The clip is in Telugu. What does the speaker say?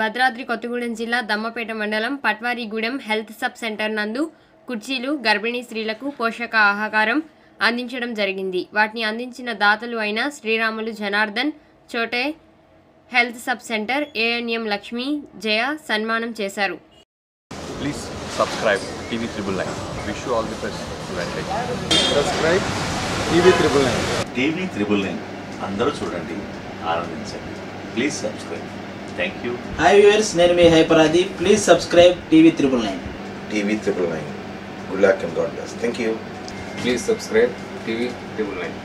భద్రాద్రి కొత్తగూడెం జిల్లా దమ్మపేట మండలం పట్వారిగూడెం హెల్త్ సబ్ సెంటర్ నందు కుర్చీలు గర్భిణీ స్త్రీలకు పోషక ఆహారం అందించడం జరిగింది. వాటిని అందించిన దాతలు అయిన శ్రీరాములు జనార్దన్ చోటే health sub centre ANM Lakshmi Jaya సన్మానం చేశారు. Subscribe TV nine. TV nine. అందరూ చూడండి. ఆనందించండి. Please subscribe. Thank you hi viewers నేను మీ Hyper Aadi please subscribe TV triple nine TV triple nine. Good luck and God bless. Thank you. Please subscribe TV triple nine